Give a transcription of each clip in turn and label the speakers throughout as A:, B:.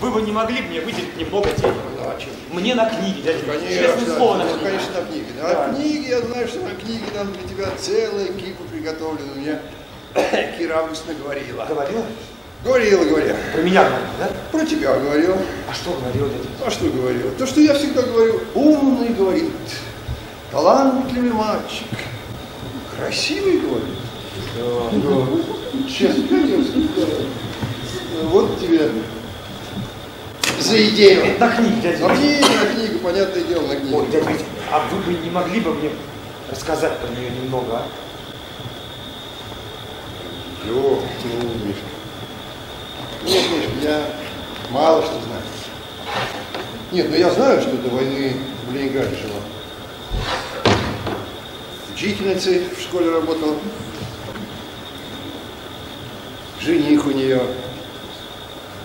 A: Вы бы не могли мне выделить немного денег?
B: Чем?
A: Мне на книги, дядя.
B: Конечно,
A: Честное слово, на
B: ну,
A: книги.
B: конечно, на книги. Да,
A: Да.
B: книги, я знаю, что на книги нам для тебя целая кипа приготовлена. Мне Кира Августовна говорила.
A: Говорила?
B: Говорила, говорила.
A: Про меня говорила, да?
B: Про тебя говорила.
A: А что говорила дядя?
B: А что говорила? То, что я всегда говорю, умный, говорит, талантливый мальчик, красивый, говорит. Да. Честно, конечно. Вот тебе за идею.
A: Это на книги, дядя
B: На книгу, на книгу, понятное дело, на книгу.
A: Ой, дядя Митя, а вы бы не могли бы мне рассказать про нее немного, а?
B: Ё, ну, Мишка. Нет, Мишка, я мало что знаю. Нет, ну я знаю, что до войны в Ленинграде жила. Учительницей в школе работала. Жених у нее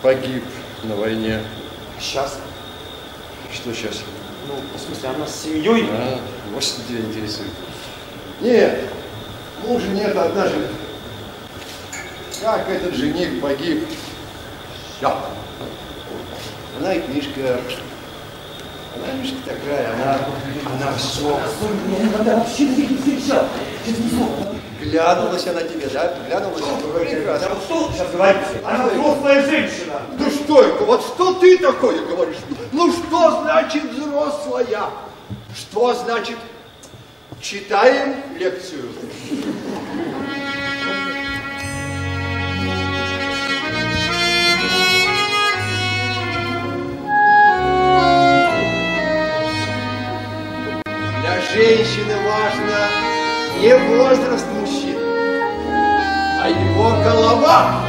B: погиб на войне.
A: Сейчас?
B: Что сейчас?
A: Ну, в смысле, она с семьей?
B: А, вот что тебя интересует. Нет, мужа нет, одна жена. Как этот жених погиб? Все. Она и книжка. Она Мишка такая, она, она все. Глянулась она тебе, да? Глянулась. Прекрасно.
A: Она взрослая женщина.
B: Да что это? Вот что ты такое говоришь? Ну что значит взрослая? Что значит читаем лекцию? Для женщины важно не возраст мужчины, а его голова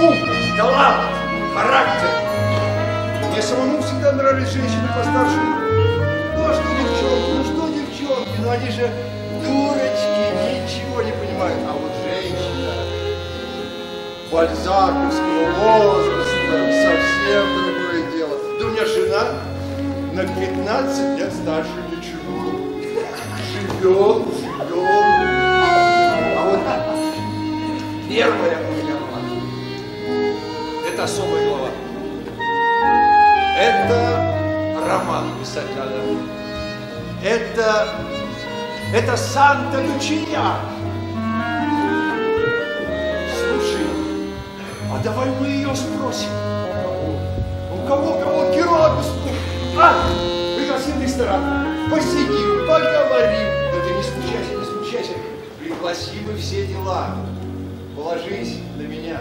B: ум, талант, характер. Мне самому всегда нравились женщины постарше. Ну а что девчонки, ну что девчонки, ну они же дурочки, ничего не понимают. А вот женщина бальзаковского возраста, совсем другое дело. Да у меня жена на 15 лет старше ничего. Живем, живем. А вот первая меня была. Это особая глава. Это роман писать надо. Это, это Санта-Лючия. Слушай, а давай мы ее спросим. У кого, кого Геродус? А, пригласи ресторан. Посидим, поговорим. Да ты не смущайся, не смущайся. Пригласи мы все дела. Положись на меня.